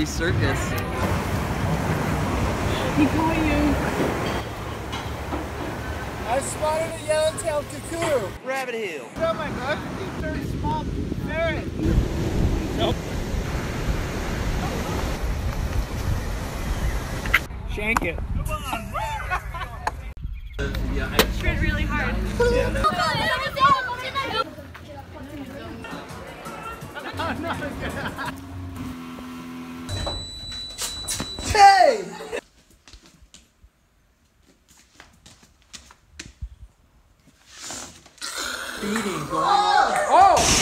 Skitty Circus. He caught you. I spotted a yellowtail cuckoo. Rabbit Hill. Oh my gosh, these are small ferret. Shank it. Yeah, I Tried really hard. Hey! Oh, feeding going on.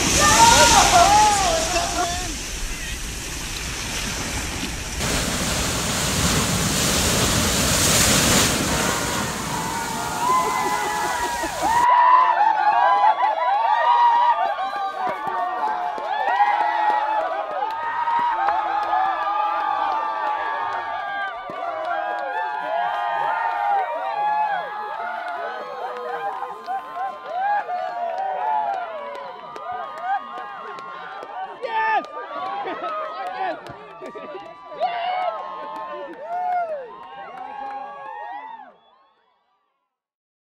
yeah!